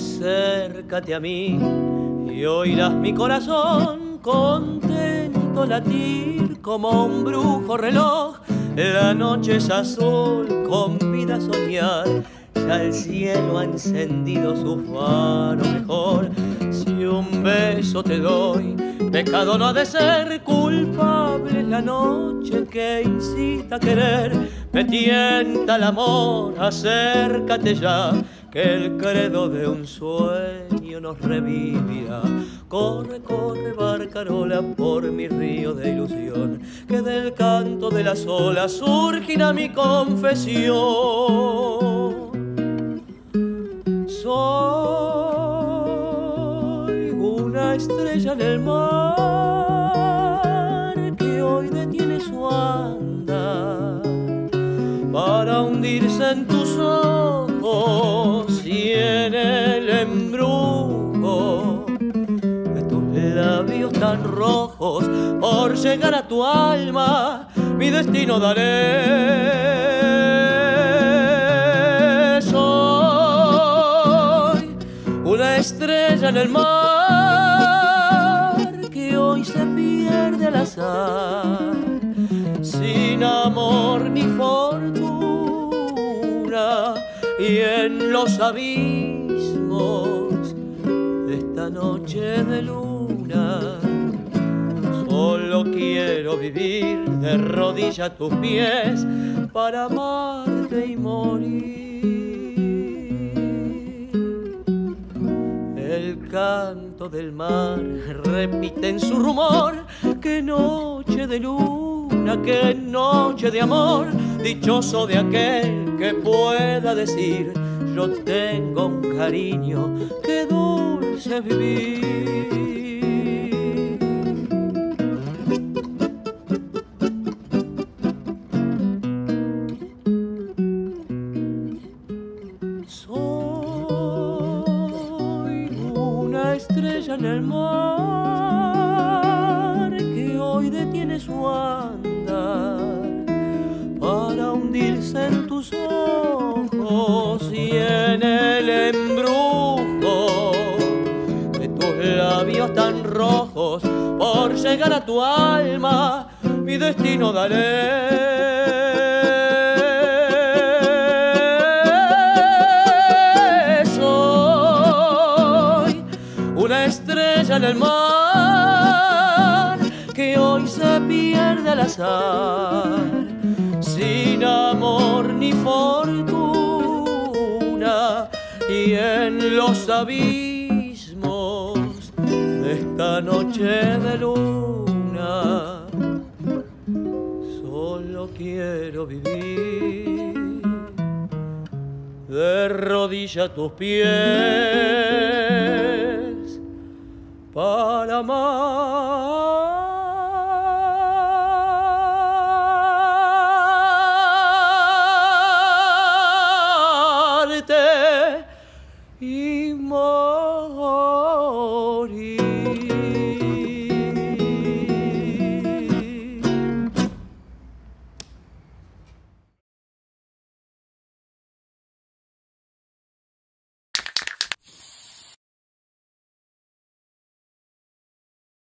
acércate a mí y oirás mi corazón contento latir como un brujo reloj. La noche es azul, con vida soñar, ya el cielo ha encendido su faro mejor. Si un beso te doy, pecado no ha de ser culpable la noche que incita a querer. Me tienta el amor, acércate ya que el credo de un sueño nos revivía. Corre, corre, barcarola por mi río de ilusión, que del canto de las olas surgirá mi confesión. Soy una estrella en el mar que hoy detiene su andar para hundirse en tus ojos y en el embrujo de tus labios tan rojos por llegar a tu alma mi destino daré. Soy una estrella en el mar que hoy se pierde al azar y en los abismos de esta noche de luna. Solo quiero vivir de rodilla a tus pies para amarte y morir. El canto del mar repite en su rumor que noche de luna, que noche de amor, dichoso de aquel que pueda decir, yo tengo un cariño, que dulce vivir. Soy una estrella en el mar por llegar a tu alma mi destino daré. Soy una estrella en el mar que hoy se pierde al azar, sin amor ni fortuna, y en los abismos de esta noche de luna. Solo quiero vivir de rodilla a tus pies para amar.